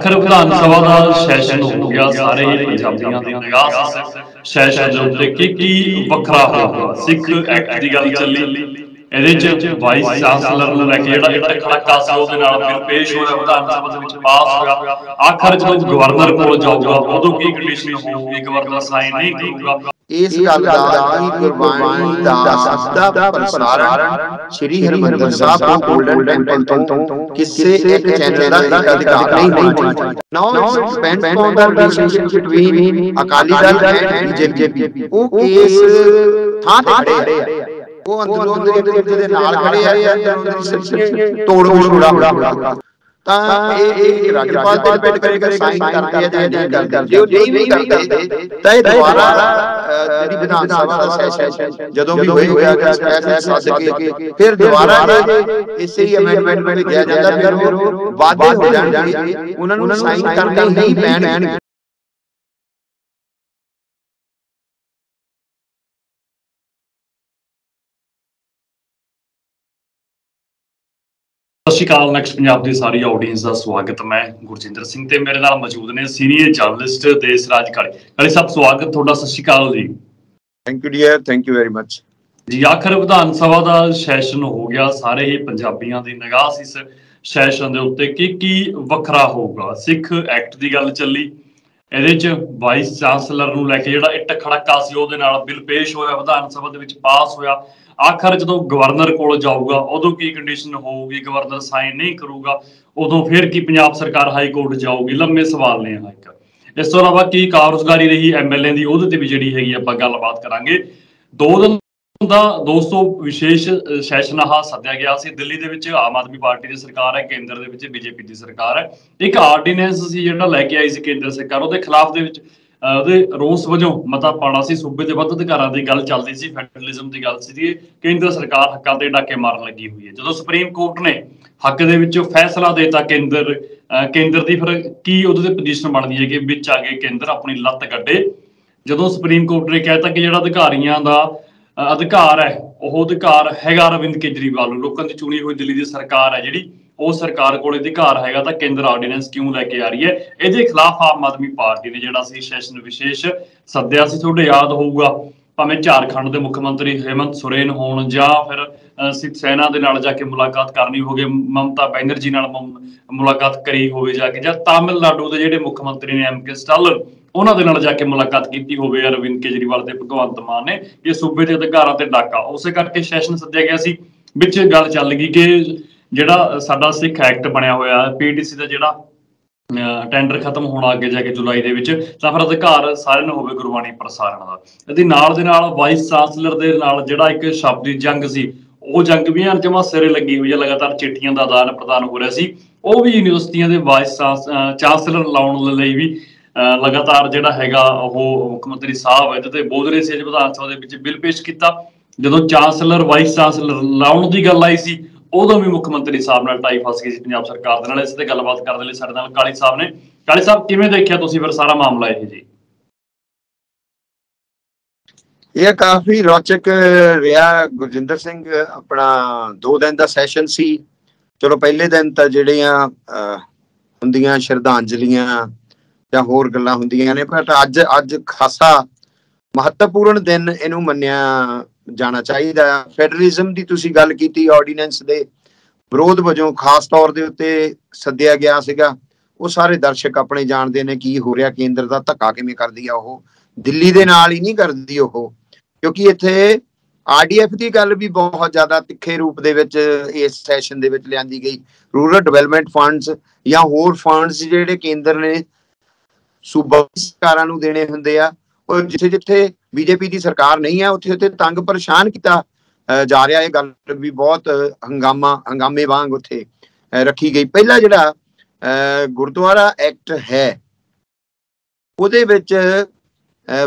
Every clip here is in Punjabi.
ਆਖਰ ਵਿਧਾਨ ਸਭਾ ਦਾ ਸੈਸ਼ਨ ਹੋ ਗਿਆ, ਸਾਰੇ ਹੀ ਪੰਜਾਬੀਆਂ ਦੀ ਨਿਗਾਹ ਸੈਸ਼ਨ ਦੇ ਉੱਤੇ ਕੀ ਕੀ ਵੱਖਰਾ ਹੋਊਗਾ ਸਿੱਖ ਐਕਟ ਦੀ ਗੱਲ ਚੱਲੀ। ਇਹਦੇ ਚ ਵਾਈਸ ਚਾਂਸਲਰ ਨੂੰ ਲੈ ਕੇ ਜਿਹੜਾ ਇੱਕ ਖੜਕਾ ਸੀ, ਉਹਦੇ ਨਾਲ ਬਿੱਲ ਪੇਸ਼ ਹੋਇਆ ਵਿਧਾਨ ਸਭਾ ਦੇ ਵਿੱਚ, ਪਾਸ ਹੋਇਆ। ਆਖਰ ਜਦੋਂ ਗਵਰਨਰ ਕੋਲ ਜਾਊਗਾ, ਉਦੋਂ ਕੀ ਕੰਡੀਸ਼ਨ ਹੋਊਗੀ? ਗਵਰਨਰ ਸਾਈਨ ਨਹੀਂ ਕਰੂਗਾ। ਇਸ ਗੱਲ ਦਾ ਹੀ ਗੁਰਬਾਣੀ ਦਾ ਸਦਾ ਪ੍ਰਸਾਰਣ ਸ੍ਰੀ ਹਰਿਮੰਦਰ ਸਾਹਿਬ ਤੋਂ ਗੋਲਡਨ ਟੈਂਪਲ ਤੋਂ ਕਿਸੇ ਇੱਕ ਚੈਨਲ ਦਾ ਇੱਕ ਅਧਿਕਾਰ ਨਹੀਂ ਹੋਣਾ ਚਾਹੀਦਾ now depends on the relationship between Akali Dal and BJP ਉਹ ਕੇਸ ਥਾਂ ਤੇ ਖੜੇ ਆ ਉਹ ਅੰਦਰੋਂ ਅੰਦਰ ਇੱਕ ਦੂਜੇ ਦੇ ਨਾਲ ਖੜੇ ਆ ਜਾਂ ਉਹਦੀ ਤੋੜ ਮੋੜ ਤਾਂ ਇਹ ਇਹ ਰਾਜਪਾਲ ਤੇ ਡਿਪੈਂਡ ਕਰੇਗਾ ਸਾਈਨ ਕਰਦੇ ਆ ਜਾਂ ਨਹੀਂ ਕਰਦੇ ਜੇ ਉਹ ਨਹੀਂ ਵੀ ਕਰਦੇ ਤਾਂ ਇਹ ਦੁਬਾਰਾ ਜਿਹੜੀ ਵਿਧਾਨ ਸਭਾ ਦਾ ਸੈਸ਼ਨ ਜਦੋਂ ਵੀ ਹੋਏ ਹੋਇਆ ਕਿ ਫੈਸਲਾ ਸੱਦ ਕੇ ਫਿਰ ਦੁਬਾਰਾ ਇਸੇ ਹੀ ਅਮੈਂਡਮੈਂਟ ਵਿੱਚ ਕਿਹਾ ਜਾਂਦਾ ਫਿਰ ਉਹ ਵਾਅਦੇ ਹੋ ਜਾਣਗੇ ਉਹਨਾਂ ਨੂੰ ਸਾਈਨ ਕਰਨੇ ਹੀ ਪੈਣਗੇ ਸਤਿ ਸ਼੍ਰੀ ਅਕਾਲ ਨੈਕਸਟ ਪੰਜਾਬ ਦੀ ਸਾਰੀ ਆਡੀਅנס ਦਾ ਸਵਾਗਤ ਮੈਂ ਗੁਰਜਿੰਦਰ ਸਿੰਘ ਤੇ ਮੇਰੇ ਨਾਲ ਮੌਜੂਦ ਨੇ ਸੀਨੀਅਰ ਜਰਨਲਿਸਟ ਦੇਸ ਰਾਜ ਕਾਲੇ ਕਾਲੇ ਸਾਹਿਬ ਸਵਾਗਤ ਤੁਹਾਡਾ ਸਤਿ ਸ਼੍ਰੀ ਅਕਾਲ ਜੀ। Thank you dear thank you very much ਜੀ ਆਖਰ ਵਿਧਾਨ ਸਭਾ ਦਾ ਸੈਸ਼ਨ ਹੋ ਗਿਆ। ਸਾਰੇ ਹੀ ਪੰਜਾਬੀਆਂ ਦੀ ਨਿਗਾਹ ਸੀ ਇਸ ਸੈਸ਼ਨ ਦੇ ਉੱਤੇ ਕਿ ਕੀ ਵੱਖਰਾ ਹੋਊਗਾ। ਸਿੱਖ ਐਕਟ ਦੀ ਗੱਲ ਚੱਲੀ। ਇਹਦੇ ਚ ਵਾਈਸ ਚਾਂਸਲਰ ਨੂੰ ਲੈ ਕੇ ਜਿਹੜਾ ਇੱਟ ਖੜਕਾ ਸੀ ਉਹਦੇ ਨਾਲ ਬਿੱਲ ਪੇਸ਼ ਹੋਇਆ। ਵਿਧਾਨ ਸਭਾ ਦੇ ਵਿੱਚ ਪਾਸ ਹੋਇਆ। ਆਖਰ ਜਦੋਂ ਗਵਰਨਰ ਕੋਲ ਜਾਊਗਾ, ਉਦੋਂ ਕੀ ਕੰਡੀਸ਼ਨ ਹੋਊਗੀ? ਗਵਰਨਰ ਸਾਈਨ ਨਹੀਂ ਕਰੂਗਾ, ਉਦੋਂ ਫਿਰ ਕੀ ਪੰਜਾਬ ਸਰਕਾਰ ਹਾਈ ਕੋਰਟ ਜਾਊਗੀ? ਲੰਮੇ ਸਵਾਲ ਨੇ ਆ ਇੱਕ। ਇਸ ਤੋਂ ਇਲਾਵਾ ਕੀ ਕਾਰਜਕਾਰੀ ਰਹੀ ਐਮਐਲਏ ਦੀ, ਉਹਦੇ ਤੇ ਵੀ ਜਿਹੜੀ ਹੈਗੀ ਆਪਾਂ ਗੱਲਬਾਤ ਕਰਾਂਗੇ। ਦੋ ਦਿਨ ਦਾ ਦੋਸਤੋ ਵਿਸ਼ੇਸ਼ ਸੈਸ਼ਨ ਆਹ ਸੱਦਿਆ ਗਿਆ ਸੀ। ਦਿੱਲੀ ਦੇ ਵਿੱਚ ਆਮ ਆਦਮੀ ਪਾਰਟੀ ਦੀ ਸਰਕਾਰ ਹੈ, ਕੇਂਦਰ ਦੇ ਵਿੱਚ ਬੀਜੇਪੀ ਦੀ ਸਰਕਾਰ ਹੈ। ਇੱਕ ਆਰਡੀਨੈਂਸ ਸੀ ਜਿਹੜਾ ਲੈ ਕੇ ਆਈ ਸੀ ਕੇਂਦਰ ਸਰਕਾਰ, ਉਹਦੇ ਖਿਲਾਫ ਦੇ ਵਿੱਚ ਉਹਦੇ ਰੋਸ ਵਜੋਂ ਮਤਾ ਪਾਣਾ ਸੀ। ਸੂਬੇ ਦੇ ਵੱਧ ਅਧਿਕਾਰਾਂ ਦੀ ਗੱਲ ਚੱਲਦੀ ਸੀ, ਫੈਡਰਲਿਜ਼ਮ ਦੀ ਗੱਲ ਸੀ। ਕੇਂਦਰ ਸਰਕਾਰ ਹੱਕਾਂ ਤੇ ਡਾਕੇ ਮਾਰਨ ਲੱਗੀ ਹੋਈ ਹੈ। ਜਦੋਂ ਸੁਪਰੀਮ ਕੋਰਟ ਨੇ ਹੱਕ ਦੇ ਵਿੱਚ ਫੈਸਲਾ ਦੇਤਾ ਕੇਂਦਰ ਕੇਂਦਰ ਦੀ, ਫਿਰ ਕੀ ਉਹਦੇ ਤੇ ਪੋਜੀਸ਼ਨ ਬਣਦੀ ਹੈ ਕਿ ਵਿੱਚ ਆ ਕੇ ਕੇਂਦਰ, ਆਪਣੀ ਲੱਤ ਕੱਢੇ। ਜਦੋਂ ਸੁਪਰੀਮ ਕੋਰਟ ਨੇ ਕਹਿਤਾ ਕਿ ਜਿਹੜਾ ਅਧਿਕਾਰੀਆਂ ਦਾ ਅਧਿਕਾਰ ਹੈ, ਉਹ ਅਧਿਕਾਰ ਹੈਗਾ ਅਰਵਿੰਦ ਕੇਜਰੀਵਾਲ ਨੂੰ। ਲੋਕਾਂ ਦੀ ਚੁਣੀ ਹੋਈ ਦਿੱਲੀ ਦੀ ਸਰਕਾਰ ਹੈ ਜਿਹੜੀ ਉਹ ਸਰਕਾਰ ਕੋਲ ਅਧਿਕਾਰ ਹੈਗਾ ਤਾਂ ਕੇਂਦਰ ਆਰਡੀਨੈਂਸ ਕਿਉਂ ਲੈ ਕੇ ਆ ਰਹੀ ਹੈ? ਇਹਦੇ ਖਿਲਾਫ ਆਮ ਆਦਮੀ ਪਾਰਟੀ ਨੇ ਜਿਹੜਾ ਸੀ ਸੈਸ਼ਨ ਵਿਸ਼ੇਸ਼ ਸੱਦਿਆ ਸੀ, ਤੁਹਾਡੇ ਯਾਦ ਹੋਊਗਾ। ਭਾਵੇਂ ਝਾਰਖੰਡ ਦੇ ਮੁੱਖ ਮੰਤਰੀ ਹੇਮੰਤ ਸੋਰੇਨ ਹੋਣ ਜਾਂ ਫਿਰ ਸਿੱਖ ਸੈਨਾ ਦੇ ਨਾਲ ਜਾ ਕੇ ਮੁਲਾਕਾਤ ਕਰਨੀ ਹੋਵੇ, ਮਮਤਾ ਬੈਨਰਜੀ ਨਾਲ ਮੁਲਾਕਾਤ ਕਰੀ ਹੋਵੇ ਜਾ ਕੇ, ਜਾਂ ਤਾਮਿਲਨਾਡੂ ਦੇ ਜਿਹੜੇ ਮੁੱਖ ਮੰਤਰੀ ਨੇ ਐਮ ਕੇ ਸਟਾਲਨ ਉਹਨਾਂ ਦੇ ਨਾਲ ਜਾ ਕੇ ਮੁਲਾਕਾਤ ਕੀਤੀ ਹੋਵੇ ਅਰਵਿੰਦ ਕੇਜਰੀਵਾਲ ਤੇ ਭਗਵੰਤ ਮਾਨ ਨੇ। ਇਹ ਸੂਬੇ ਦੇ ਅਧਿਕਾਰਾਂ ਤੇ ਡਾਕਾ। ਉਸੇ ਕਰਕੇ ਸੈਸ਼ਨ ਸੱਦਿਆ ਗਿਆ ਸੀ। ਵਿੱਚ ਗੱਲ ਚੱਲ ਗਈ ਕਿ ਜਿਹੜਾ ਸਾਡਾ ਸਿੱਖ ਐਕਟ ਬਣਿਆ ਹੋਇਆ, ਪੀਡੀਸੀ ਦਾ ਜਿਹੜਾ ਟੈਂਡਰ ਖਤਮ ਹੋਣਾ ਅੱਗੇ ਜਾ ਕੇ ਜੁਲਾਈ ਦੇ ਵਿੱਚ, ਤਾਂ ਫਿਰ ਅਧਿਕਾਰ ਸਾਰਿਆਂ ਨੂੰ ਹੋਵੇ ਗੁਰਬਾਣੀ ਪ੍ਰਸਾਰਣ ਦਾ। ਇਹਦੀ ਨਾਲ ਦੇ ਨਾਲ ਵਾਈਸ ਚਾਂਸਲਰ ਦੇ ਨਾਲ ਜਿਹੜਾ ਇੱਕ ਸ਼ਬਦੀ ਜੰਗ ਸੀ, ਉਹ ਜੰਗ ਵੀ ਜਮਾ ਸਿਰੇ ਲੱਗੀ ਹੋਈ ਹੈ ਲਗਾਤਾਰ ਚਿੱਠੀਆਂ ਦਾ ਆਦਾਨ ਪ੍ਰਦਾਨ ਹੋ ਰਿਹਾ ਸੀ। ਉਹ ਵੀ ਯੂਨੀਵਰਸਿਟੀਆਂ ਦੇ ਵਾਈਸ ਚਾਂਸਲਰ ਲਾਉਣ ਲਈ ਵੀ ਲਗਾਤਾਰ ਜਿਹੜਾ ਹੈਗਾ ਉਹ ਮੁੱਖ ਮੰਤਰੀ ਸਾਹਿਬ ਇਹਦੇ ਤੇ ਬੋਲ ਰਹੇ ਸੀ, ਅੱਜ ਵਿਧਾਨ ਸਭਾ ਦੇ ਵਿੱਚ ਬਿੱਲ ਪੇਸ਼ ਕੀਤਾ। ਜਦੋਂ ਚਾਂਸਲਰ ਵਾਈਸ ਚਾਂਸਲਰ ਲਾਉਣ ਦੀ ਗੱਲ ਆਈ ਸੀ ਉਦੋਂ ਵੀ ਮੁੱਖ ਮੰਤਰੀ ਸਾਹਿਬ ਨਾਲ ਟਾਈ ਫਸ ਗਈ ਸੀ ਪੰਜਾਬ ਸਰਕਾਰ ਦੇ ਨਾਲ। ਇਸ ਤੇ ਗੱਲਬਾਤ ਕਰਨ ਲਈ ਸਾਡੇ ਨਾਲ ਕਾਲੀ ਸਾਹਿਬ ਨੇ। ਕਾਲੀ ਸਾਹਿਬ, ਕਿਵੇਂ ਦੇਖਿਆ ਤੁਸੀਂ ਫਿਰ ਸਾਰਾ ਮਾਮਲਾ ਇਹ ਜੀ? ਇਹ ਕਾਫੀ ਰੌਚਕ ਰਿਹਾ। ਗੁਰਜਿੰਦਰ ਸਿੰਘ ਆਪਣਾ 2 ਦਿਨ ਦਾ ਸੈਸ਼ਨ ਸੀ। ਚਲੋ, ਪਹਿਲੇ ਦਿਨ ਤਾਂ ਜਿਹੜੀਆਂ ਹੁੰਦੀਆਂ ਸ਼ਰਧਾਂਜਲੀਆਂ ਜਾਂ ਹੋਰ ਗੱਲਾਂ ਹੁੰਦੀਆਂ ਨੇ ਪਰ ਅੱਜ ਅੱਜ ਖਾਸਾ ਮਹੱਤਵਪੂਰਨ ਦਿਨ ਇਹਨੂੰ ਮੰਨਿਆ ਜਾਣਾ ਚਾਹੀਦਾ ਫੈਡਰਲਿਜ਼ਮ ਦੀ ਤੁਸੀਂ ਗੱਲ ਕੀਤੀ ਆਰਡੀਨੈਂਸ ਦੇ ਵਿਰੋਧ ਵਜੋਂ ਖਾਸ ਤੌਰ ਦੇ ਉੱਤੇ ਸੱਦਿਆ ਗਿਆ ਸੀਗਾ। ਉਹ ਸਾਰੇ ਦਰਸ਼ਕ ਆਪਣੇ ਜਾਣਦੇ ਨੇ ਕੀ ਹੋ ਰਿਹਾ, ਕੇਂਦਰ ਦਾ ਧੱਕਾ ਕਿਵੇਂ ਕਰਦੀ ਆ ਉਹ। ਦਿੱਲੀ ਦੇ ਨਾਲ ਹੀ ਨਹੀਂ ਕਰਦੀ ਉਹ। ਕਿਉਂਕਿ ਇੱਥੇ ਆਰਡੀਐਫ ਦੀ ਗੱਲ ਵੀ ਬਹੁਤ ਜ਼ਿਆਦਾ ਤਿੱਖੇ ਰੂਪ ਦੇ ਵਿੱਚ ਇਸ ਸੈਸ਼ਨ ਦੇ ਵਿੱਚ ਲਿਆਂਦੀ ਗਈ। ਰੂਰਲ ਡਿਵੈਲਪਮੈਂਟ ਫੰਡਸ ਜਾਂ ਹੋਰ ਫੰਡਸ ਜਿਹੜੇ ਕੇਂਦਰ ਨੇ ਸੂਬਾ ਸਰਕਾਰਾਂ ਨੂੰ ਦੇਣੇ ਹੁੰਦੇ ਆ, ਉਹ ਜਿੱਥੇ ਜਿੱਥੇ ਬੀਜੇਪੀ ਦੀ ਸਰਕਾਰ ਨਹੀਂ ਹੈ, ਉੱਥੇ ਉੱਥੇ ਤੰਗ ਪਰੇਸ਼ਾਨ ਕੀਤਾ ਜਾ ਰਿਹਾ ਇਹ ਗੱਲ ਵੀ ਬਹੁਤ ਹੰਗਾਮਾ, ਹੰਗਾਮੇ ਵਾਂਗ ਉੱਥੇ ਰੱਖੀ ਗਈ। ਪਹਿਲਾ ਜਿਹੜਾ ਗੁਰਦੁਆਰਾ ਐਕਟ ਹੈ, ਉਹਦੇ ਵਿੱਚ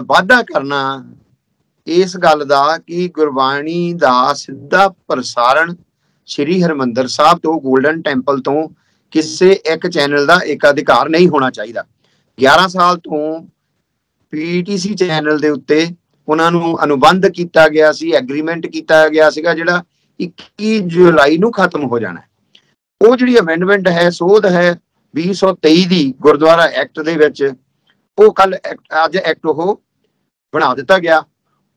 ਵਾਅਦਾ ਕਰਨਾ ਇਸ ਗੱਲ ਦਾ ਕਿ ਗੁਰਬਾਣੀ ਦਾ ਸਿੱਧਾ ਪ੍ਰਸਾਰਣ ਸ੍ਰੀ ਹਰਮੰਦਰ ਸਾਹਿਬ ਤੋਂ 골ਡਨ ਟੈਂਪਲ ਤੋਂ ਕਿਸੇ ਇੱਕ ਚੈਨਲ ਦਾ ਇੱਕ ਅਧਿਕਾਰ ਨਹੀਂ ਹੋਣਾ ਚਾਹੀਦਾ। 11 ਸਾਲ ਤੋਂ ਪੀਟੀਸੀ ਚੈਨਲ ਦੇ ਉੱਤੇ ਉਹਨਾਂ ਨੂੰ ਅਨੁਬੰਧ ਕੀਤਾ ਗਿਆ ਸੀ ਐਗਰੀਮੈਂਟ ਕੀਤਾ ਗਿਆ ਸੀਗਾ ਜਿਹੜਾ 21 ਜੁਲਾਈ ਨੂੰ ਖਤਮ ਹੋ ਜਾਣਾ ਉਹ ਜਿਹੜੀ ਅਮੈਂਡਮੈਂਟ ਹੈ, ਸੋਧ ਹੈ 2023 ਦੀ ਗੁਰਦੁਆਰਾ ਐਕਟ ਦੇ ਵਿੱਚ, ਉਹ ਕੱਲ ਅੱਜ ਐਕਟ ਉਹ ਬਣਾ ਦਿੱਤਾ ਗਿਆ।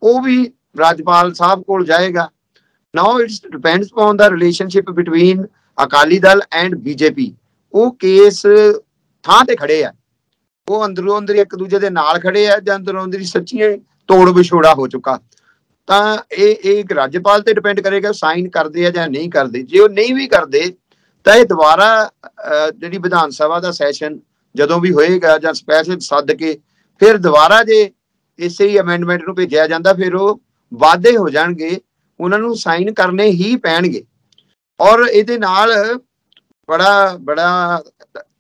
ਉਹ ਵੀ ਰਾਜਪਾਲ ਸਾਹਿਬ ਕੋਲ ਜਾਏਗਾ। Now it's depends on the relationship between Akali Dal and BJP ਉਹ ਕੇਸ ਥਾਂ ਤੇ ਖੜੇ ਆ। ਉਹ ਅੰਦਰੋਂ ਅੰਦਰ ਇੱਕ ਦੂਜੇ ਦੇ ਨਾਲ ਖੜੇ ਆ ਜਾਂ ਅੰਦਰੋਂ ਅੰਦਰ ਸੱਚੀਆਂ ਤੋੜ ਵਿਛੋੜਾ ਹੋ ਚੁੱਕਾ। ਤਾਂ ਇਹ ਇਹ ਰਾਜਪਾਲ ਤੇ ਡਿਪੈਂਡ ਕਰੇਗਾ ਸਾਈਨ ਕਰਦੇ ਆ ਜਾਂ ਨਹੀਂ ਕਰਦੇ। ਜੇ ਉਹ ਨਹੀਂ ਵੀ ਕਰਦੇ, ਤਾਂ ਇਹ ਦੁਬਾਰਾ ਜਿਹੜੀ ਵਿਧਾਨ ਸਭਾ ਦਾ ਸੈਸ਼ਨ ਜਦੋਂ ਵੀ ਹੋਏਗਾ ਜਾਂ ਸਪੈਸ਼ਲ ਸੱਦ ਕੇ, ਫਿਰ ਦੁਬਾਰਾ ਜੇ ਇਸੇ ਹੀ ਅਮੈਂਡਮੈਂਟ ਨੂੰ ਭੇਜਿਆ ਜਾਂਦਾ, ਫਿਰ ਉਹ ਵਾਅਦੇ ਹੋ ਜਾਣਗੇ, ਉਹਨਾਂ ਨੂੰ ਸਾਈਨ ਕਰਨੇ ਹੀ ਪੈਣਗੇ। ਔਰ ਇਹਦੇ ਨਾਲ ਬੜਾ ਬੜਾ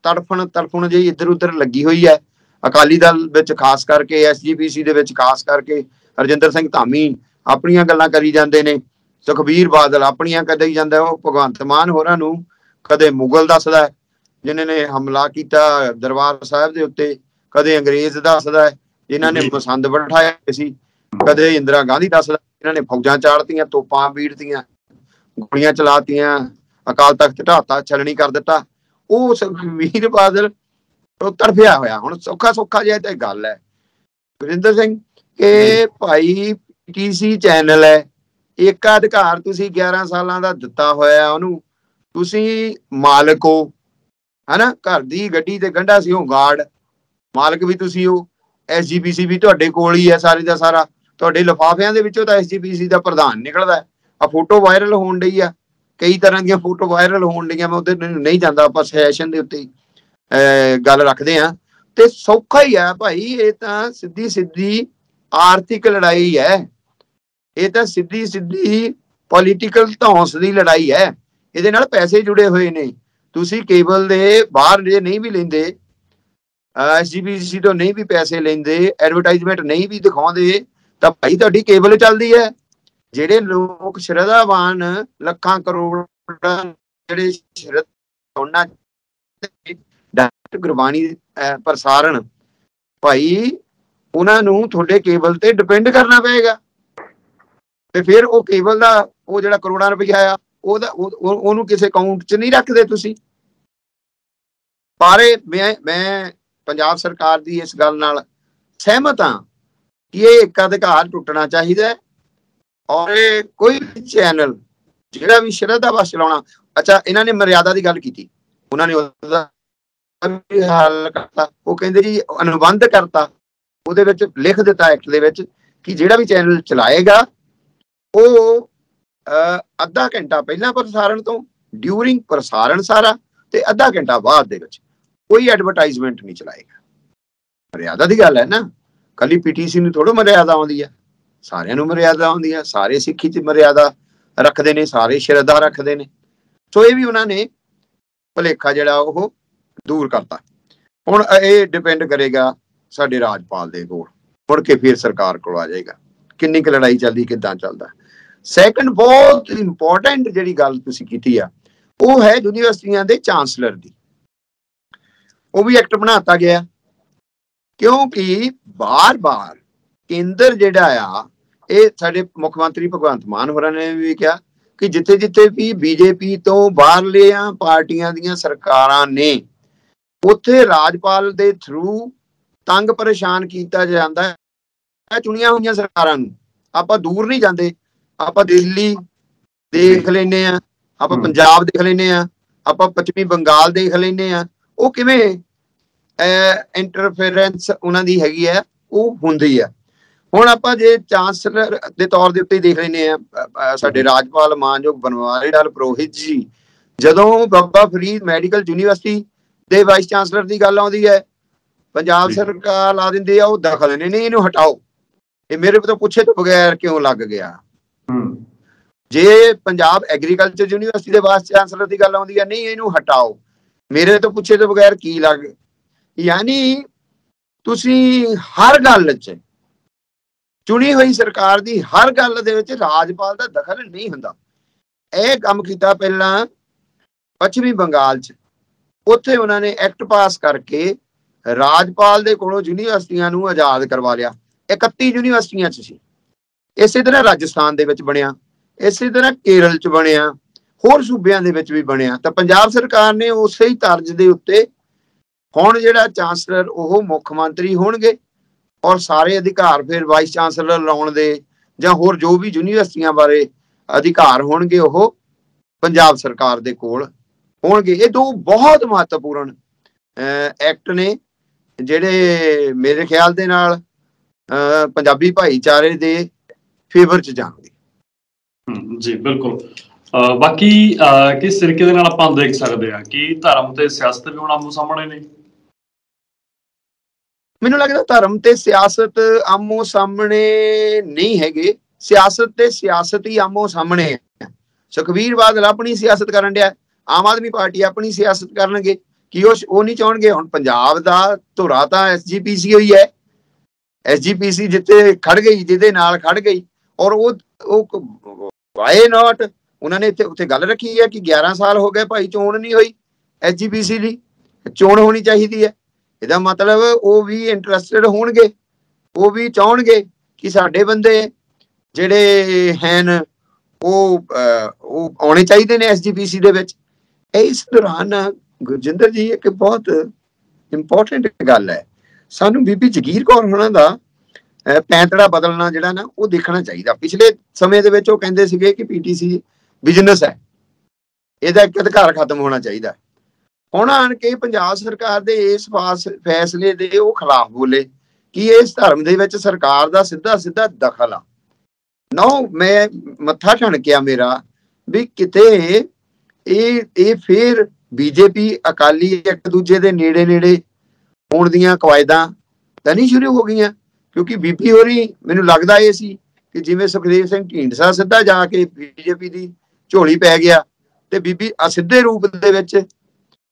ਤੜਫਣ ਤੜਫਣ ਜਿਹੀ ਇੱਧਰ ਉੱਧਰ ਲੱਗੀ ਹੋਈ ਹੈ। ਅਕਾਲੀ ਦਲ ਵਿੱਚ ਖਾਸ ਕਰਕੇ ਐਸਜੀਪੀਸੀ ਦੇ ਵਿੱਚ ਖਾਸ ਕਰਕੇ ਰਜਿੰਦਰ ਸਿੰਘ ਧਾਮੀ ਆਪਣੀਆਂ ਗੱਲਾਂ ਕਰੀ ਜਾਂਦੇ ਨੇ। ਸੁਖਬੀਰ ਬਾਦਲ ਆਪਣੀਆਂ ਕਦੇ ਜਾਂਦਾ ਉਹ ਭਗਵੰਤ ਮਾਨ ਹੋਰਾਂ ਨੂੰ ਕਦੇ ਮੁਗਲ ਦੱਸਦਾ ਜਿਨ੍ਹਾਂ ਨੇ ਹਮਲਾ ਕੀਤਾ ਦਰਬਾਰ ਸਾਹਿਬ ਦੇ ਉੱਤੇ ਕਦੇ ਅੰਗਰੇਜ਼ ਦੱਸਦਾ ਜਿਨ੍ਹਾਂ ਨੇ ਪਸੰਦ ਬਿਠਾਇਆ ਸੀ ਕਦੇ ਇੰਦਰਾ ਗਾਂਧੀ ਦੱਸਦਾ ਇਹਨਾਂ ਨੇ ਫੌਜਾਂ ਚਾੜਤੀਆਂ ਤੋਪਾਂ ਬੀੜਤੀਆਂ ਗੋਲੀਆਂ ਚਲਾਤੀਆਂ ਅਕਾਲ ਤਖਤ ਢਾਤਾ ਛਲਣੀ ਕਰ ਦਿੱਤਾ। ਉਹ ਸੁਖਵੀਰ ਬਾਦਲ ਉਹ ਤੜਫਿਆ ਹੋਇਆ। ਹੁਣ ਸੌਖਾ ਸੌਖਾ ਜਿਹਾ ਤੇ ਗੱਲ ਹੈ। ਗੁਰਿੰਦਰ ਸਿੰਘ ਕਿ ਭਾਈ ਟੀਸੀ ਚੈਨਲ ਹੈ। ਇੱਕ ਅਧਿਕਾਰ ਤੁਸੀਂ 11 ਸਾਲਾਂ ਦਾ ਦਿੱਤਾ ਹੋਇਆ ਉਹਨੂੰ। ਤੁਸੀਂ ਮਾਲਕ ਹੋ। ਹਨਾ? ਘਰ ਦੀ ਗੱਡੀ ਤੇ ਗੰਡਾ ਸੀ ਉਹ ਗਾਰਡ। ਮਾਲਕ ਵੀ ਤੁਸੀਂ ਹੋ। ਐਸਜੀਪੀਸੀ ਵੀ ਤੁਹਾਡੇ ਕੋਲ ਹੀ ਹੈ ਸਾਰੇ ਦਾ ਸਾਰਾ। ਤੁਹਾਡੇ ਲਫਾਫਿਆਂ ਦੇ ਵਿੱਚੋਂ ਤਾਂ ਐਸਜੀਪੀਸੀ ਦਾ ਪ੍ਰਧਾਨ ਨਿਕਲਦਾ ਆ ਫੋਟੋ ਵਾਇਰਲ ਹੋਣ ਡਈ ਆ। ਕਈ ਤਰ੍ਹਾਂ ਦੀਆਂ ਫੋਟੋ ਵਾਇਰਲ ਹੋਣ ਡੀਆਂ ਮੈਂ ਉਹਦੇ ਨਹੀਂ ਜਾਂਦਾ, ਆਪਾਂ ਸੈਸ਼ਨ ਦੇ ਉੱਤੇ ਗੱਲ ਰੱਖਦੇ ਆ ਤੇ ਸੌਖਾ ਹੀ ਆ ਭਾਈ, ਇਹ ਤਾਂ ਸਿੱਧੀ ਸਿੱਧੀ ਆਰਥਿਕ ਲੜਾਈ ਹੈ। ਇਹ ਤਾਂ ਸਿੱਧੀ ਸਿੱਧੀ ਪੋਲੀਟੀਕਲ ਧੌਂਸ ਦੀ ਲੜਾਈ ਹੈ। ਇਹਦੇ ਨਾਲ ਪੈਸੇ ਜੁੜੇ ਹੋਏ ਨੇ। ਤੁਸੀਂ ਕੇਬਲ ਦੇ ਬਾਹਰ ਜੇ ਨਹੀਂ ਵੀ ਲੈਂਦੇ ਐਸਜੀਪੀਸੀ ਤੋਂ ਨਹੀਂ ਵੀ ਪੈਸੇ ਲੈਂਦੇ ਐਡਵਰਟਾਈਜ਼ਮੈਂਟ ਨਹੀਂ ਵੀ ਦਿਖਾਉਂਦੇ, ਤਾਂ ਭਾਈ ਤੁਹਾਡੀ ਕੇਬਲ ਚੱਲਦੀ ਹੈ। ਜਿਹੜੇ ਲੋਕ ਸ਼ਰਧਾਵਾਨ ਲੱਖਾਂ ਕਰੋੜਾਂ ਜਿਹੜੇ ਸ਼ਰਧ ਡਾਕਟਰ ਗੁਰਬਾਣੀ ਪ੍ਰਸਾਰਣ, ਭਾਈ ਉਹਨਾਂ ਨੂੰ ਤੁਹਾਡੇ ਕੇਬਲ ਤੇ ਡਿਪੈਂਡ ਕਰਨਾ ਪਏਗਾ। ਤੇ ਫਿਰ ਉਹ ਕੇਬਲ ਦਾ ਉਹ ਜਿਹੜਾ ਕਰੋੜਾਂ ਰੁਪਈਆ ਆ, ਉਹਦਾ ਉਹਨੂੰ ਕਿਸੇ ਅਕਾਊਂਟ 'ਚ ਨਹੀਂ ਰੱਖਦੇ ਤੁਸੀਂ। ਪਾਰੇ ਮੈਂ ਮੈਂ ਪੰਜਾਬ ਸਰਕਾਰ ਦੀ ਇਸ ਗੱਲ ਨਾਲ ਸਹਿਮਤ ਹਾਂ ਕਿ ਇਹ ਇੱਕ ਅਧਿਕਾਰ ਟੁੱਟਣਾ ਚਾਹੀਦਾ ਔਰ ਇਹ ਕੋਈ ਵੀ ਚੈਨਲ ਜਿਹੜਾ ਵੀ ਸ਼ਰਧਾ ਵਾਸ ਚਲਾਉਣਾ ਅੱਛਾ, ਇਹਨਾਂ ਨੇ ਮਰਿਆਦਾ ਦੀ ਗੱਲ ਕੀਤੀ। ਉਹਨਾਂ ਨੇ ਉਹਦਾ ਹਾਲ ਕਰਤਾ। ਉਹ ਕਹਿੰਦੇ ਜੀ, ਅਨੁਬੰਧ ਕਰਤਾ। ਉਹਦੇ ਵਿੱਚ ਲਿਖ ਦਿੱਤਾ ਐਕਟ ਦੇ ਵਿੱਚ ਕਿ ਜਿਹੜਾ ਵੀ ਚੈਨਲ ਚਲਾਏਗਾ, ਉਹ ਅੱਧਾ ਘੰਟਾ ਪਹਿਲਾਂ ਪ੍ਰਸਾਰਣ ਤੋਂ ਡਿਊਰਿੰਗ ਪ੍ਰਸਾਰਣ ਸਾਰਾ ਤੇ ਅੱਧਾ ਘੰਟਾ ਬਾਅਦ ਦੇ ਵਿੱਚ ਕੋਈ ਐਡਵਰਟਾਈਜ਼ਮੈਂਟ ਨਹੀਂ ਚਲਾਏਗਾ। ਮਰਿਆਦਾ ਦੀ ਗੱਲ ਹੈ ਨਾ। ਕੱਲੀ ਪੀਟੀਸੀ ਨੂੰ ਥੋੜੋ ਮਰਿਆਦਾ ਆਉਂਦੀ ਹੈ ਸਾਰਿਆਂ ਨੂੰ ਮਰਿਆਦਾ ਆਉਂਦੀ ਹੈ ਸਾਰੇ ਸਿੱਖੀ 'ਚ ਮਰਿਆਦਾ ਰੱਖਦੇ ਨੇ, ਸਾਰੇ ਸ਼ਰਧਾ ਰੱਖਦੇ ਨੇ। ਸੋ ਇਹ ਵੀ ਉਹਨਾਂ ਨੇ ਭਲੇਖਾ ਜਿਹੜਾ ਉਹ ਦੂਰ ਕਰਤਾ। ਹੁਣ ਇਹ ਡਿਪੈਂਡ ਕਰੇਗਾ ਸਾਡੇ ਰਾਜਪਾਲ ਦੇ ਕੋਲ। ਮੁੜ ਕੇ ਫਿਰ ਸਰਕਾਰ ਕੋਲ ਆ ਜਾਏਗਾ। ਕਿੰਨੀ ਕੁ ਲੜਾਈ ਚੱਲਦੀ, ਕਿੱਦਾਂ ਚੱਲਦਾ। ਸੈਕੰਡ ਬਹੁਤ ਇੰਪੋਰਟੈਂਟ ਜਿਹੜੀ ਗੱਲ ਤੁਸੀਂ ਕੀਤੀ ਆ, ਉਹ ਹੈ ਯੂਨੀਵਰਸਿਟੀਆਂ ਦੇ ਚਾਂਸਲਰ ਦੀ। ਉਹ ਵੀ ਐਕਟ ਬਣਾਤਾ ਗਿਆ। ਕਿਉਂਕਿ ਬਾਰ-ਬਾਰ ਕੇਂਦਰ ਜਿਹੜਾ ਆ ਇਹ ਸਾਡੇ ਮੁੱਖ ਮੰਤਰੀ ਭਗਵੰਤ ਮਾਨ ਹੋਰਾਂ ਨੇ ਵੀ ਕਿਹਾ ਕਿ ਜਿੱਥੇ ਜਿੱਥੇ ਵੀ ਬੀਜੇਪੀ ਤੋਂ ਬਾਹਰਲੀਆਂ ਪਾਰਟੀਆਂ ਦੀਆਂ ਸਰਕਾਰਾਂ ਨੇ ਉੱਥੇ ਰਾਜਪਾਲ ਦੇ ਥਰੂ ਤੰਗ ਪਰੇਸ਼ਾਨ ਕੀਤਾ ਜਾਂਦਾ ਹੈ। ਚੁਣੀਆਂ ਹੋਈਆਂ ਸਰਕਾਰਾਂ ਨੂੰ। ਆਪਾਂ ਦੂਰ ਨਹੀਂ ਜਾਂਦੇ। ਆਪਾਂ ਦਿੱਲੀ ਦੇਖ ਲੈਨੇ ਆ ਆਪਾਂ ਪੰਜਾਬ ਦੇਖ ਲੈਨੇ ਆ ਆਪਾਂ ਪੱਛਮੀ ਬੰਗਾਲ ਦੇਖ ਲੈਨੇ ਆ ਉਹ ਕਿਵੇਂ ਇੰਟਰਫੇਰੈਂਸ ਉਹਨਾਂ ਦੀ ਹੈਗੀ ਹੈ ਉਹ ਹੁੰਦੀ ਹੈ। ਹੁਣ ਆਪਾਂ ਜੇ ਚਾਂਸਲਰ ਦੇ ਤੌਰ ਦੇ ਉੱਤੇ ਦੇਖ ਲੈਨੇ ਆ ਸਾਡੇ ਰਾਜਪਾਲ ਮਾਨਯੋਗ ਬਨਵਾਰੀ ਲਾਲ ਪ੍ਰੋਹਿਤ ਜੀ ਜਦੋਂ ਬਾਬਾ ਫਰੀਦ ਮੈਡੀਕਲ ਯੂਨੀਵਰਸਿਟੀ ਦੇ ਵਾਈਸ ਚਾਂਸਲਰ ਦੀ ਗੱਲ ਆਉਂਦੀ ਹੈ ਪੰਜਾਬ ਸਰਕਾਰ ਲਾ ਦਿੰਦੀ ਆ ਉਹ ਦਖਲ ਨਹੀਂ ਨਹੀਂ ਇਹਨੂੰ ਹਟਾਓ। ਇਹ ਮੇਰੇ ਤੋਂ ਪੁੱਛੇ ਤੋਂ ਬਗੈਰ ਕਿਉਂ ਲੱਗ ਗਿਆ? ਜੇ ਪੰਜਾਬ ਐਗਰੀਕਲਚਰ ਯੂਨੀਵਰਸਿਟੀ ਦੇ ਵਾਈਸ ਚਾਂਸਲਰ ਦੀ ਗੱਲ ਆਉਂਦੀ ਹੈ ਨਹੀਂ ਇਹਨੂੰ ਹਟਾਓ। ਮੇਰੇ ਤੋਂ ਪੁੱਛੇ ਤੋਂ ਬਗੈਰ ਕੀ ਲੱਗ ਯਾਨੀ ਤੁਸੀਂ ਹਰ ਗੱਲ 'ਚ ਚੁਣੀ ਹੋਈ ਸਰਕਾਰ ਦੀ ਹਰ ਗੱਲ ਦੇ ਵਿੱਚ ਰਾਜਪਾਲ ਦਾ ਦਖਲ ਨਹੀਂ ਹੁੰਦਾ। ਇਹ ਕੰਮ ਕੀਤਾ ਪਹਿਲਾਂ ਪੱਛਮੀ ਬੰਗਾਲ 'ਚ। ਉੱਥੇ ਉਹਨਾਂ ਨੇ ਐਕਟ ਪਾਸ ਕਰਕੇ ਰਾਜਪਾਲ ਦੇ ਕੋਲੋਂ ਯੂਨੀਵਰਸਿਟੀਆਂ ਨੂੰ ਆਜ਼ਾਦ ਕਰਵਾ ਲਿਆ। 31 ਯੂਨੀਵਰਸਿਟੀਆਂ 'ਚ ਸੀ। ਇਸੇ ਤਰ੍ਹਾਂ ਰਾਜਸਥਾਨ ਦੇ ਵਿੱਚ ਬਣਿਆ, ਇਸੇ ਤਰ੍ਹਾਂ ਕੇਰਲ 'ਚ ਬਣਿਆ, ਹੋਰ ਸੂਬਿਆਂ ਦੇ ਵਿੱਚ ਵੀ ਬਣਿਆ। ਤਾਂ ਪੰਜਾਬ ਸਰਕਾਰ ਨੇ ਉਸੇ ਹੀ ਤਰਜ਼ ਦੇ ਉੱਤੇ ਹੁਣ ਜਿਹੜਾ ਚਾਂਸਲਰ ਉਹ ਮੁੱਖ ਮੰਤਰੀ ਹੋਣਗੇ। ਔਰ ਸਾਰੇ ਅਧਿਕਾਰ ਫਿਰ ਵਾਈਸ ਚਾਂਸਲਰ ਲਾਉਣ ਦੇ ਜਾਂ ਹੋਰ ਜੋ ਵੀ ਯੂਨੀਵਰਸਿਟੀਆਂ ਬਾਰੇ ਅਧਿਕਾਰ ਹੋਣਗੇ ਉਹ ਪੰਜਾਬ ਸਰਕਾਰ ਦੇ ਕੋਲ ਹੋਣਗੇ। ਇਹ ਦੋ ਬਹੁਤ ਮਹੱਤਵਪੂਰਨ ਐਕਟ ਨੇ ਜਿਹੜੇ ਮੇਰੇ ਖਿਆਲ ਦੇ ਨਾਲ ਪੰਜਾਬੀ ਭਾਈਚਾਰੇ ਦੇ ਫੇਵਰ ਚ ਜਾਣਗੇ। ਜੀ, ਬਿਲਕੁਲ। ਬਾਕੀ ਕਿਸ ਤਰੀਕੇ ਦੇ ਨਾਲ ਆਪਾਂ ਦੇਖ ਸਕਦੇ ਆ ਕਿ ਧਰਮ ਤੇ ਸਿਆਸਤ ਵੀ ਹੁਣ ਆਮੋ ਸਾਹਮਣੇ ਨੇ? ਮੈਨੂੰ ਲੱਗਦਾ ਧਰਮ ਤੇ ਸਿਆਸਤ ਆਮੋ ਸਾਹਮਣੇ ਨਹੀਂ ਹੈਗੇ। ਸਿਆਸਤ ਤੇ ਸਿਆਸਤ ਹੀ ਆਮੋ ਸਾਹਮਣੇ ਹੈ। ਸੁਖਵੀਰ ਬਾਦਲ ਆਪਣੀ ਸਿਆਸਤ ਕਰਨ ਡਿਆ। ਆਮ ਆਦਮੀ ਪਾਰਟੀ ਆਪਣੀ ਸਿਆਸਤ ਕਰਨਗੇ। ਕੀ ਉਹ ਉਹ ਨਹੀਂ ਚਾਹਣਗੇ? ਹੁਣ ਪੰਜਾਬ ਦਾ ਧੁਰਾ ਤਾਂ ਐਸਜੀਪੀਸੀ ਹੋਈ ਹੈ। ਐਸਜੀਪੀਸੀ ਜਿੱਤੇ ਖੜ ਗਈ, ਜਿਹਦੇ ਨਾਲ ਖੜ ਗਈ। ਔਰ ਉਹ ਉਹ ਵਾਈ ਨਾਟ ਉਹਨਾਂ ਨੇ ਇੱਥੇ, ਉੱਥੇ ਗੱਲ ਰੱਖੀ ਹੈ ਕਿ 11 ਸਾਲ ਹੋ ਗਏ ਭਾਈ ਚੋਣ ਨਹੀਂ ਹੋਈ ਐਸਜੀਪੀਸੀ ਦੀ। ਚੋਣ ਹੋਣੀ ਚਾਹੀਦੀ ਹੈ। ਇਹਦਾ ਮਤਲਬ ਉਹ ਵੀ ਇੰਟਰਸਟਿਡ ਹੋਣਗੇ, ਉਹ ਵੀ ਚਾਹਣਗੇ ਕਿ ਸਾਡੇ ਬੰਦੇ ਜਿਹੜੇ ਹਨ, ਉਹ ਉਹ ਆਉਣੇ ਚਾਹੀਦੇ ਨੇ ਐਸਜੀਪੀਸੀ ਦੇ ਵਿੱਚ। ਇਸ ਦੌਰਾਨ ਗੁਰਜਿੰਦਰ ਜੀ, ਇੱਕ ਬਹੁਤ ਇੰਪੋਰਟੈਂਟ ਗੱਲ ਹੈ। ਸਾਨੂੰ ਬੀਬੀ ਜਗੀਰ ਕੌਰ ਹੋਣਾ ਦਾ ਪੈਂਤੜਾ ਬਦਲਣਾ ਜਿਹੜਾ ਨਾ, ਉਹ ਦੇਖਣਾ ਚਾਹੀਦਾ। ਪਿਛਲੇ ਸਮੇਂ ਦੇ ਵਿੱਚ ਉਹ ਕਹਿੰਦੇ ਸੀਗੇ ਕਿ ਪੀਟੀਸੀ ਬਿਜ਼ਨਸ ਹੈ। ਇਹਦਾ ਇੱਕ ਅਧਿਕਾਰ ਖਤਮ ਹੋਣਾ ਚਾਹੀਦਾ। ਹੁਣ ਆਣ ਕੇ ਪੰਜਾਬ ਸਰਕਾਰ ਦੇ ਇਸ ਫੈਸਲੇ ਦੇ ਉਹ ਖਿਲਾਫ ਬੋਲੇ ਕਿ ਇਸ ਧਰਮ ਦੇ ਵਿੱਚ ਸਰਕਾਰ ਦਾ ਸਿੱਧਾ ਸਿੱਧਾ ਦਖਲ ਆ। ਨੋ, ਮੈਂ ਮੱਥਾ ਠਣਕਿਆ ਮੇਰਾ ਵੀ ਕਿਤੇ ਇਹ ਇਹ ਫੇਰ ਬੀਜੇਪੀ, ਅਕਾਲੀ ਇੱਕ ਦੂਜੇ ਦੇ ਨੇੜੇ ਨੇੜੇ ਹੋਣ ਦੀਆਂ ਕਵਾਇਦਾਂ ਤਾਂ ਨਹੀਂ ਸ਼ੁਰੂ ਹੋ ਗਈਆਂ, ਕਿਉਂਕਿ ਬੀਪੀ ਹੋਰੀ ਮੈਨੂੰ ਲੱਗਦਾ ਇਹ ਸੀ ਕਿ ਜਿਵੇਂ ਸੁਖਦੇਵ ਸਿੰਘ ਢੀਂਡਸਾ ਸਿੱਧਾ ਜਾ ਕੇ ਬੀਜੇਪੀ ਦੀ ਝੋਲੀ ਪੈ ਗਿਆ ਤੇ ਬੀਬੀ ਅਸਿੱਧੇ ਰੂਪ ਦੇ ਵਿੱਚ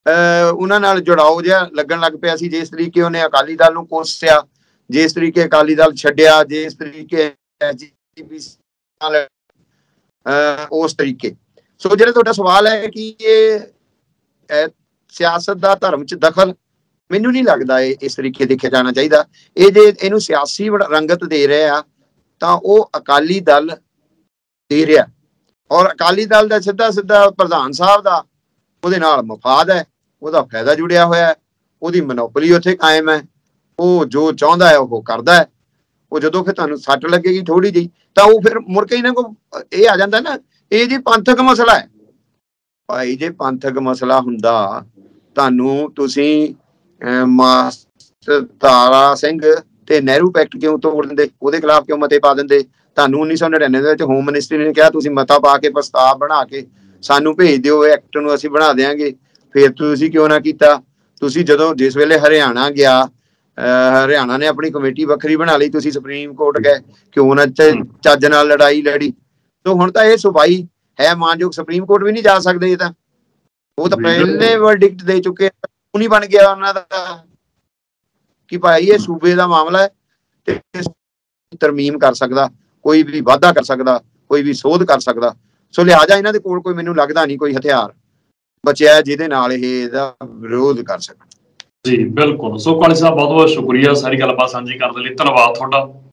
ਉਹਨਾਂ ਨਾਲ ਜੁੜਾਓ ਜਿਹਾ ਲੱਗਣ ਲੱਗ ਪਿਆ ਸੀ। ਜਿਸ ਤਰੀਕੇ ਉਹਨੇ ਅਕਾਲੀ ਦਲ ਨੂੰ ਕੋਸਿਆ, ਜਿਸ ਤਰੀਕੇ ਅਕਾਲੀ ਦਲ ਛੱਡਿਆ, ਜਿਸ ਤਰੀਕੇ ਨਾਲ ਉਸ ਤਰੀਕੇ। ਸੋ ਜਿਹੜਾ ਤੁਹਾਡਾ ਸਵਾਲ ਹੈ ਕਿ ਇਹ ਸਿਆਸਤ ਦਾ ਧਰਮ 'ਚ ਦਖਲ ਮੈਨੂੰ ਨਹੀਂ ਲੱਗਦਾ ਇਹ ਇਸ ਤਰੀਕੇ ਦੇਖਿਆ ਜਾਣਾ ਚਾਹੀਦਾ। ਇਹ ਜੇ ਇਹਨੂੰ ਸਿਆਸੀ ਰੰਗਤ ਦੇ ਰਿਹਾ ਤਾਂ ਉਹ ਅਕਾਲੀ ਦਲ ਦੇ ਰਿਹਾ ਔਰ ਅਕਾਲੀ ਦਲ ਦਾ ਸਿੱਧਾ ਸਿੱਧਾ ਪ੍ਰਧਾਨ ਸਾਹਿਬ ਦਾ ਉਹਦੇ ਨਾਲ ਮਫਾਦ ਹੈ। ਉਹਦਾ ਫਾਇਦਾ ਜੁੜਿਆ ਹੋਇਆ ਹੈ, ਉਹਦੀ ਮੋਨੋਪੋਲੀ ਉੱਥੇ ਕਾਇਮ ਹੈ, ਉਹ ਜੋ ਚਾਹੁੰਦਾ ਹੈ, ਉਹ ਕਰਦਾ ਹੈ। ਉਹ ਜਦੋਂ ਫਿਰ ਤੁਹਾਨੂੰ ਸੱਟ ਲੱਗੇਗੀ ਥੋੜੀ ਜਿਹੀ, ਤਾਂ ਉਹ ਫਿਰ ਮੁੜ ਕੇ ਇਹਨਾਂ ਕੋ ਇਹ ਆ ਜਾਂਦਾ ਨਾ, ਇਹ ਜੀ ਪੰਥਕ ਮਸਲਾ ਹੈ। ਭਾਈ, ਜੇ ਪੰਥਕ ਮਸਲਾ ਹੁੰਦਾ, ਤੁਹਾਨੂੰ ਤੁਸੀਂ ਮਾਸਟਰ ਤਾਰਾ ਸਿੰਘ ਤੇ ਨਹਿਰੂ ਪੈਕਟ ਕਿਉਂ ਤੋੜ ਦਿੰਦੇ? ਉਹਦੇ ਖਿਲਾਫ ਕਿਉਂ ਮਤੇ ਪਾ ਦਿੰਦੇ? ਤੁਹਾਨੂੰ 1999 ਦੇ ਵਿੱਚ ਹੋਮ ਮਿਨਿਸਟਰੀ ਨੇ ਕਿਹਾ, ਤੁਸੀਂ ਮਤਾ ਪਾ ਕੇ ਪ੍ਰਸਤਾਵ ਬਣਾ ਕੇ ਸਾਨੂੰ ਭੇਜ ਦਿਓ ਐਕਟ ਨੂੰ ਅਸੀਂ ਬਣਾ ਦੇਾਂਗੇ ਫਿਰ ਤੁਸੀਂ ਕਿਉਂ ਨਾ ਕੀਤਾ? ਤੁਸੀਂ ਜਦੋਂ ਜਿਸ ਵੇਲੇ ਹਰਿਆਣਾ ਗਿਆ ਹਰਿਆਣਾ ਨੇ ਆਪਣੀ ਕਮੇਟੀ ਵੱਖਰੀ ਬਣਾ ਲਈ ਤੁਸੀਂ ਸੁਪਰੀਮ ਕੋਰਟ ਗਏ ਕਿਉਂ ਨਾ ਚੱਜ ਨਾਲ ਲੜਾਈ ਲੜੀ? ਤੋਂ ਹੁਣ ਤਾਂ ਇਹ ਸੁਭਾਈ ਹੈ ਮਾਨਯੋਗ ਸੁਪਰੀਮ ਕੋਰਟ ਵੀ ਨਹੀਂ ਜਾ ਸਕਦੇ ਇਹ ਤਾਂ। ਉਹ ਤਾਂ ਪਹਿਲੇ ਵਰਡਿਕਟ ਦੇ ਚੁੱਕੇ ਉਹ ਨਹੀਂ ਬਣ ਗਿਆ ਉਹਨਾਂ ਦਾ। ਕਿ ਭਾਈ ਇਹ ਸੂਬੇ ਦਾ ਮਾਮਲਾ ਹੈ ਤੇ ਤਰਮੀਮ ਕਰ ਸਕਦਾ ਕੋਈ ਵੀ ਵਾਅਦਾ ਕਰ ਸਕਦਾ ਕੋਈ ਵੀ ਸੋਧ ਕਰ ਸਕਦਾ। ਸੋ ਲਿਹਾਜ਼ਾ ਇਹਨਾਂ ਦੇ ਕੋਲ ਕੋਈ ਮੈਨੂੰ ਲੱਗਦਾ ਨਹੀਂ ਕੋਈ ਹਥਿਆਰ। ਬਚਿਆ ਜਿਹਦੇ ਨਾਲ ਇਹ ਇਹਦਾ ਵਿਰੋਧ ਕਰ ਸਕਣ। ਜੀ, ਬਿਲਕੁਲ। ਸੋ ਕਾਲੀ ਸਾਹਿਬ ਬਹੁਤ ਬਹੁਤ ਸ਼ੁਕਰੀਆ। ਸਾਰੀ ਗੱਲਬਾਤ ਸਾਂਝੀ ਕਰਨ ਦੇ ਲਈ। ਧੰਨਵਾਦ ਤੁਹਾਡਾ।